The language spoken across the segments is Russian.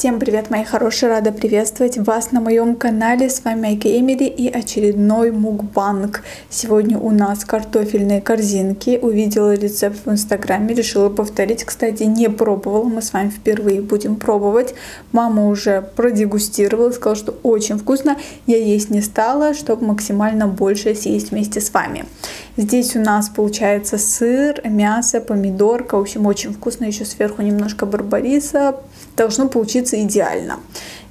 Всем привет, мои хорошие! Рада приветствовать вас на моем канале. С вами Майка Эмили и очередной мукбанг. Сегодня у нас картофельные корзинки. Увидела рецепт в инстаграме, решила повторить. Кстати, не пробовала, мы с вами впервые будем пробовать. Мама уже продегустировала, сказала, что очень вкусно. Я есть не стала, чтобы максимально больше съесть вместе с вами. Здесь у нас получается сыр, мясо, помидорка. В общем, очень вкусно. Еще сверху немножко барбариса. Должно получиться идеально.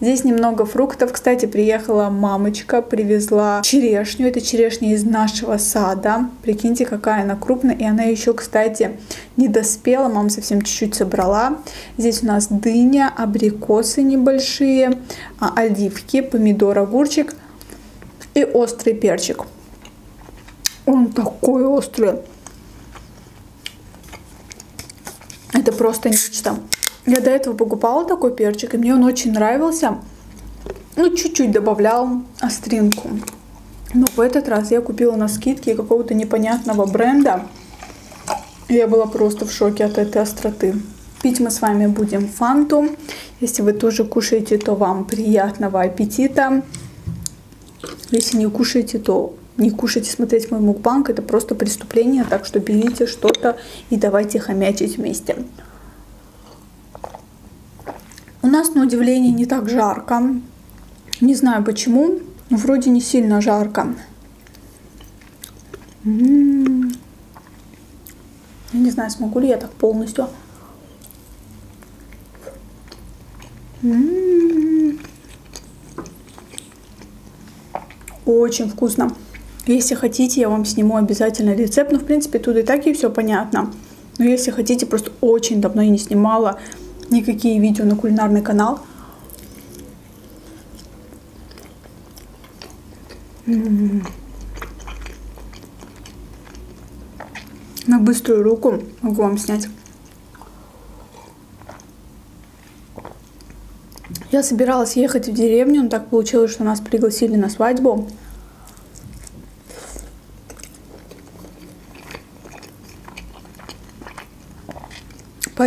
Здесь немного фруктов. Кстати, приехала мамочка, привезла черешню. Это черешня из нашего сада. Прикиньте, какая она крупная. И она еще, кстати, не доспела. Мама совсем чуть-чуть собрала. Здесь у нас дыня, абрикосы небольшие, а, оливки, помидор, огурчик и острый перчик. Он такой острый. Это просто нечто. Я до этого покупала такой перчик, и мне он очень нравился. Ну, чуть-чуть добавлял остринку. Но в этот раз я купила на скидке какого-то непонятного бренда. Я была просто в шоке от этой остроты. Пить мы с вами будем фанту. Если вы тоже кушаете, то вам приятного аппетита. Если не кушаете, то не кушайте, смотреть мой мукбанк, это просто преступление, так что берите что-то и давайте хомячить вместе. У нас, на удивление, не так жарко. Не знаю почему, но вроде не сильно жарко. М -м -м. Я не знаю, смогу ли я так полностью. Очень вкусно. Если хотите, я вам сниму обязательно рецепт. Ну, в принципе, тут и так и все понятно. Но если хотите, просто очень давно я не снимала никакие видео на кулинарный канал. На быструю руку могу вам снять. Я собиралась ехать в деревню, но так получилось, что нас пригласили на свадьбу.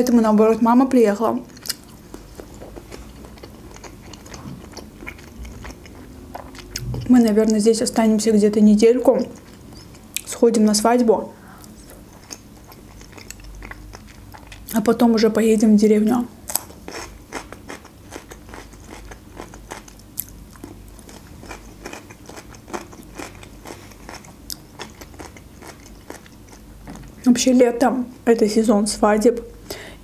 Поэтому, наоборот, мама приехала. Мы, наверное, здесь останемся где-то недельку. Сходим на свадьбу. А потом уже поедем в деревню. Вообще летом это сезон свадеб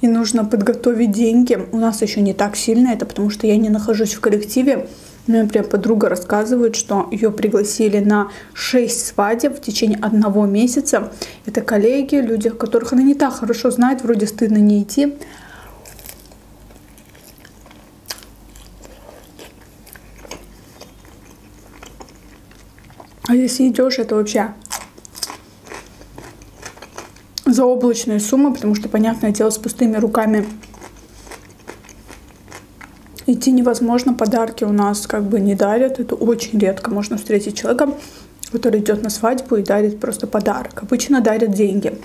и нужно подготовить деньги. У нас еще не так сильно это, потому что я не нахожусь в коллективе. Мне прям подруга рассказывает, что ее пригласили на 6 свадеб в течение одного месяца. Это коллеги, люди, которых она не так хорошо знает, вроде стыдно не идти. А если идешь, это вообще заоблачные суммы, потому что, понятное дело, с пустыми руками идти невозможно. Подарки у нас как бы не дарят. Это очень редко можно встретить человека, который идет на свадьбу и дарит просто подарок. Обычно дарят деньги.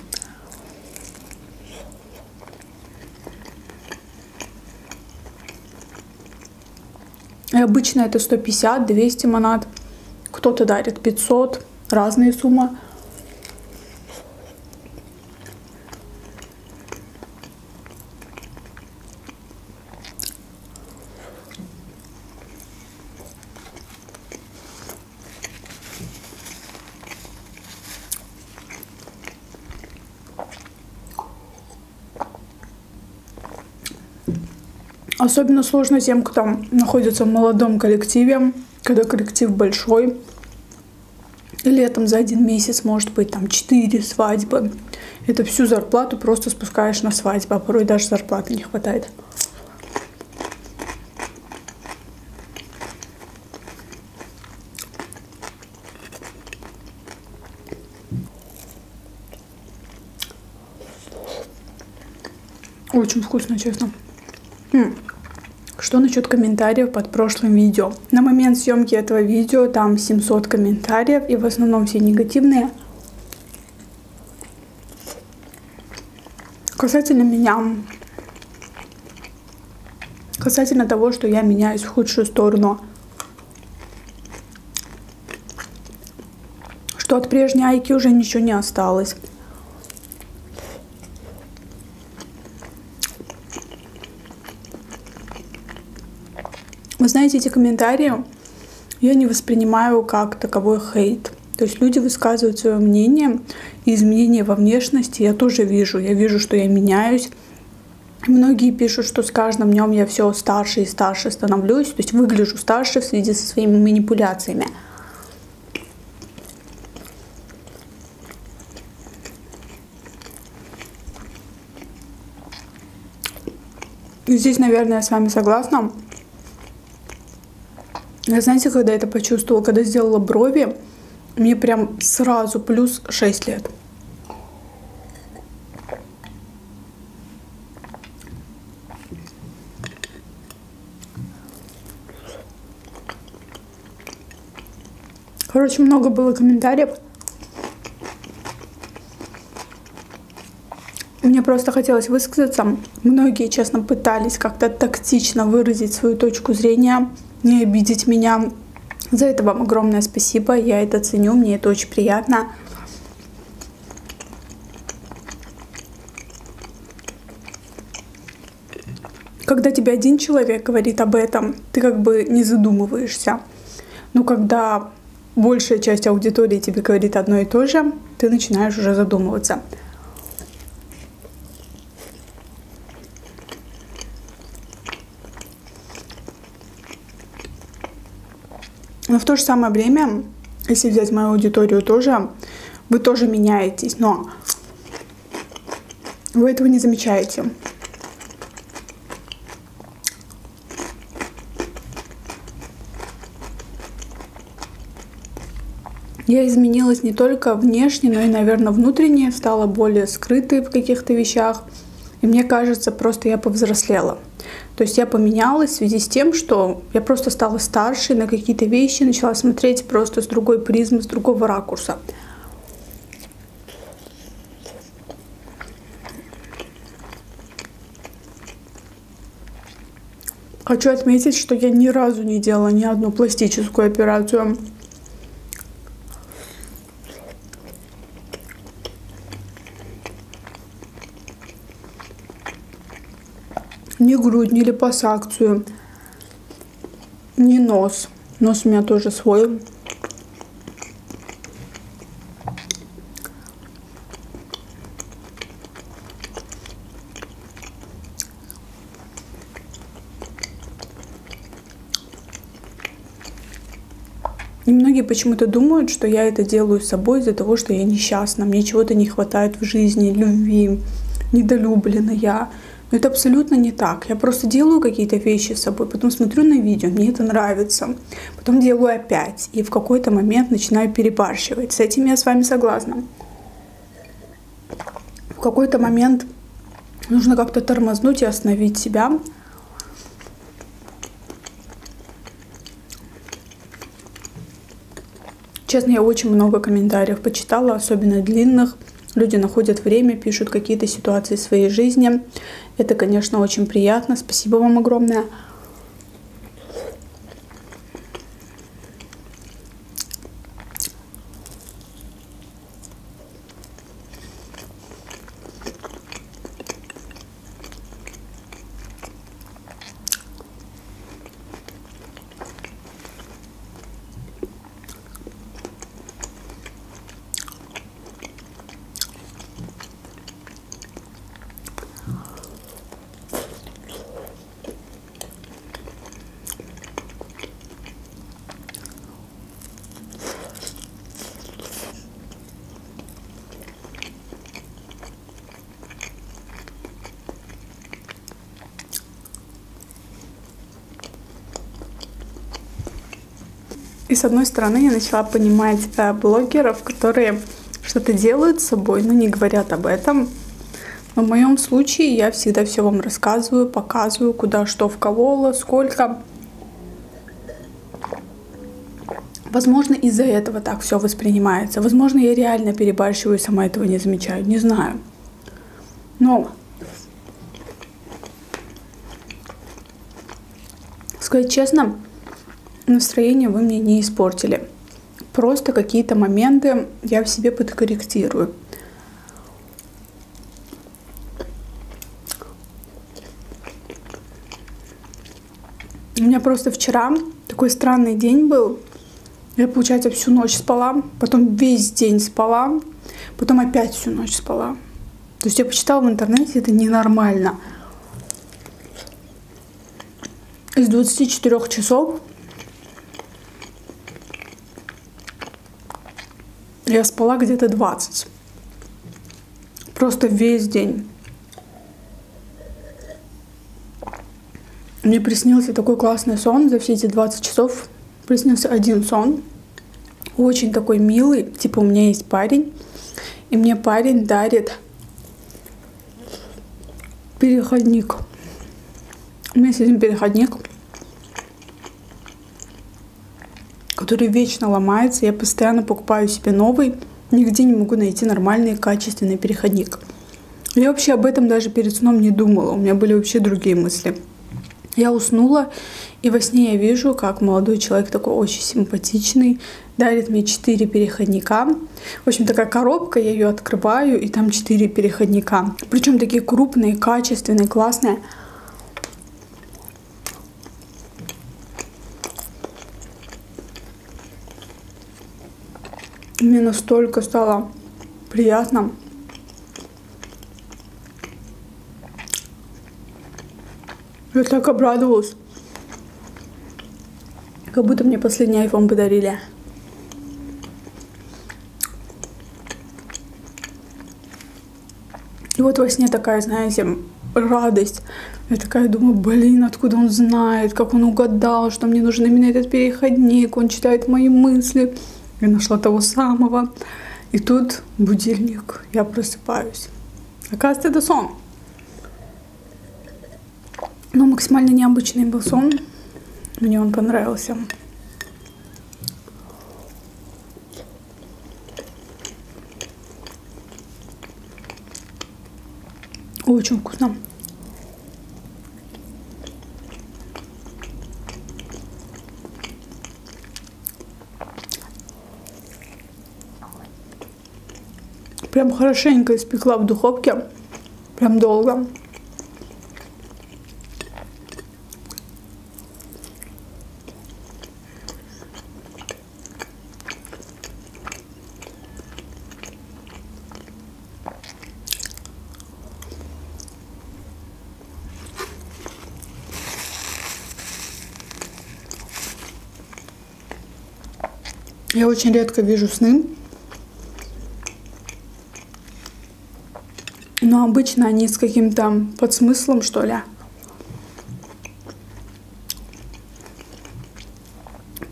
И обычно это 150-200 монат. Кто-то дарит 500, разные суммы. Особенно сложно тем, кто находится в молодом коллективе, когда коллектив большой. Летом за один месяц может быть там 4 свадьбы. Это всю зарплату просто спускаешь на свадьбу, а порой даже зарплаты не хватает. Очень вкусно, честно. М что насчет комментариев под прошлым видео? На момент съемки этого видео там 700 комментариев и в основном все негативные. Касательно меня, касательно того, что я меняюсь в худшую сторону. Что от прежней Айки уже ничего не осталось. Вы знаете, эти комментарии я не воспринимаю как таковой хейт. То есть люди высказывают свое мнение, и изменения во внешности я тоже вижу. Я вижу, что я меняюсь. Многие пишут, что с каждым днем я все старше и старше становлюсь, то есть выгляжу старше в связи со своими манипуляциями. Здесь, наверное, я с вами согласна. Я знаете, когда это почувствовала, когда сделала брови, мне прям сразу плюс 6 лет. Короче, много было комментариев. Мне просто хотелось высказаться. Многие, честно, пытались как-то тактично выразить свою точку зрения, не обидеть меня. За это вам огромное спасибо. Я это ценю, мне это очень приятно. Когда тебе один человек говорит об этом, ты как бы не задумываешься. Но когда большая часть аудитории тебе говорит одно и то же, ты начинаешь уже задумываться. Но в то же самое время, если взять мою аудиторию тоже, вы тоже меняетесь, но вы этого не замечаете. Я изменилась не только внешне, но и, наверное, внутренне, стала более скрытой в каких-то вещах. И мне кажется, просто я повзрослела. То есть я поменялась в связи с тем, что я просто стала старше на какие-то вещи, начала смотреть просто с другой призмы, с другого ракурса. Хочу отметить, что я ни разу не делала ни одну пластическую операцию. ни грудь, ни липосакцию, ни нос. Нос у меня тоже свой. И многие почему-то думают, что я это делаю с собой из-за того, что я несчастна, мне чего-то не хватает в жизни, любви, недолюблена я. Но это абсолютно не так. Я просто делаю какие-то вещи с собой, потом смотрю на видео, мне это нравится, потом делаю опять, и в какой-то момент начинаю перебарщивать. С этим я с вами согласна. В какой-то момент нужно как-то тормознуть и остановить себя. Честно, я очень много комментариев почитала, особенно длинных. Люди находят время, пишут какие-то ситуации своей жизни. Это, конечно, очень приятно. Спасибо вам огромное. И с одной стороны я начала понимать э, блогеров, которые что-то делают с собой, но не говорят об этом. Но в моем случае я всегда все вам рассказываю, показываю, куда что вколола, сколько. Возможно, из-за этого так все воспринимается. Возможно, я реально перебарщиваю, сама этого не замечаю. Не знаю. Но Сказать честно, настроение вы мне не испортили. Просто какие-то моменты я в себе подкорректирую. У меня просто вчера такой странный день был. Я, получается, всю ночь спала, потом весь день спала, потом опять всю ночь спала. То есть я почитала в интернете, это ненормально. Из 24 часов я спала где-то 20. Просто весь день. Мне приснился такой классный сон за все эти 20 часов. Приснился один сон. Очень такой милый. Типа у меня есть парень. И мне парень дарит переходник. У меня есть переходник, который вечно ломается. Я постоянно покупаю себе новый. Нигде не могу найти нормальный, качественный переходник. Я вообще об этом даже перед сном не думала. У меня были вообще другие мысли. Я уснула, и во сне я вижу, как молодой человек такой очень симпатичный дарит мне четыре переходника. В общем, такая коробка, я ее открываю, и там четыре переходника. Причем такие крупные, качественные, классные. Мне настолько стало приятно. Я так обрадовалась. Как будто мне последний iPhone подарили. И вот во сне такая, знаете, радость. Я такая думаю, блин, откуда он знает, как он угадал, что мне нужен именно этот переходник, он читает мои мысли. Я нашла того самого. И тут будильник, я просыпаюсь. Оказывается, это сон. Но максимально необычный был сон. Мне он понравился. Очень вкусно. Прям хорошенько испекла в духовке. Прям долго. Я очень редко вижу сны. Но обычно они с каким-то подсмыслом, что ли.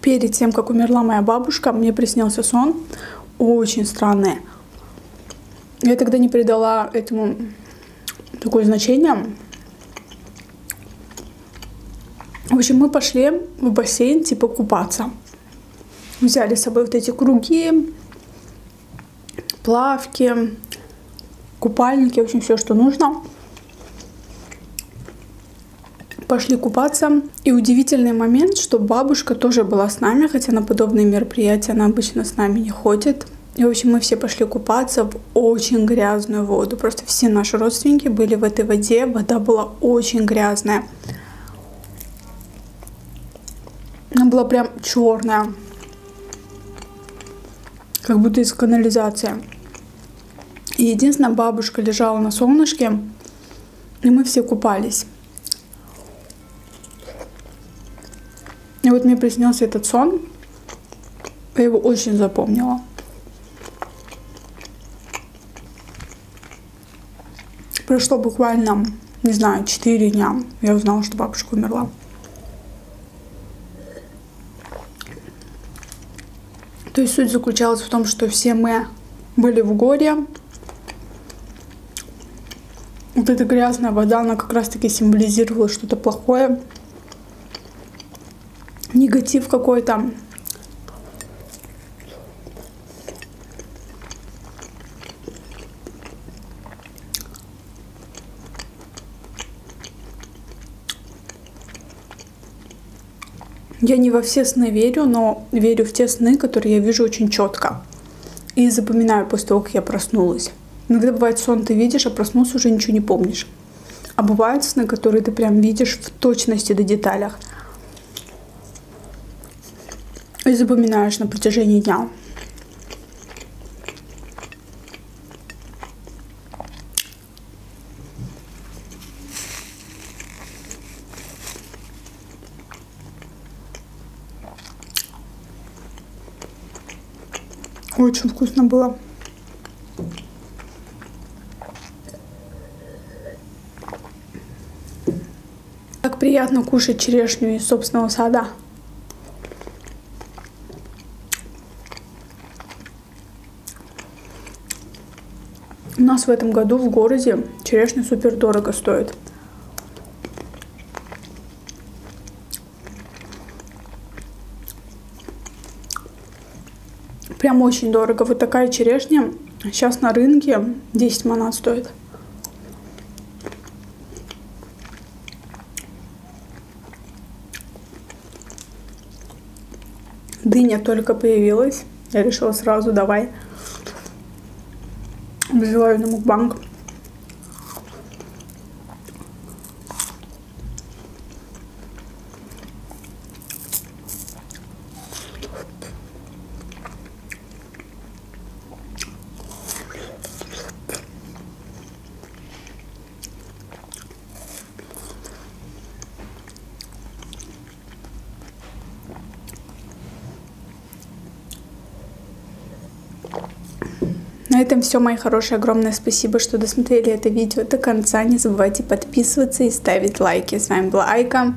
Перед тем, как умерла моя бабушка, мне приснился сон очень странный. Я тогда не придала этому такое значение. В общем, мы пошли в бассейн, типа, купаться. Взяли с собой вот эти круги, плавки, купальники, в общем, все, что нужно. Пошли купаться. И удивительный момент, что бабушка тоже была с нами, хотя на подобные мероприятия она обычно с нами не ходит. И, в общем, мы все пошли купаться в очень грязную воду. Просто все наши родственники были в этой воде. Вода была очень грязная. Она была прям черная как будто из канализации. И единственная бабушка лежала на солнышке, и мы все купались. И вот мне приснился этот сон. Я его очень запомнила. Прошло буквально, не знаю, 4 дня. Я узнала, что бабушка умерла. То есть суть заключалась в том, что все мы были в горе. Вот эта грязная вода, она как раз-таки символизировала что-то плохое. Негатив какой-то. Я не во все сны верю, но верю в те сны, которые я вижу очень четко. И запоминаю после того, как я проснулась. Иногда бывает сон ты видишь, а проснулся уже ничего не помнишь. А бывают сны, которые ты прям видишь в точности до деталях. И запоминаешь на протяжении дня. Очень вкусно было. Приятно кушать черешню из собственного сада. У нас в этом году в городе черешня супер дорого стоит. Прям очень дорого. Вот такая черешня сейчас на рынке 10 манат стоит. Дыня только появилась. Я решила сразу давай взяла ее на мукбанк. На этом все, мои хорошие. Огромное спасибо, что досмотрели это видео до конца. Не забывайте подписываться и ставить лайки. С вами была Айка.